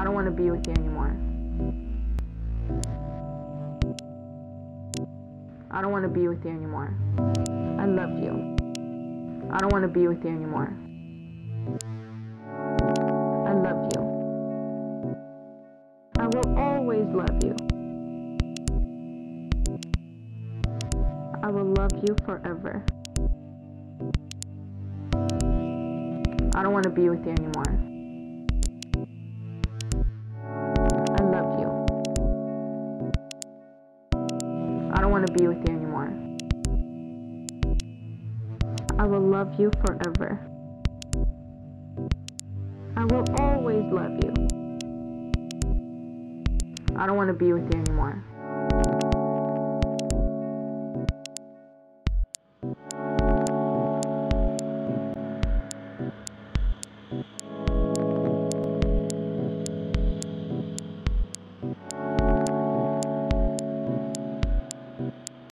I don't want to be with you anymore. I don't want to be with you anymore. I love you. I don't want to be with you anymore. I love you. I will always love you. I will love you forever. I don't want to be with you anymore. I don't want to be with you anymore. I will love you forever. I will always love you. I don't want to be with you anymore.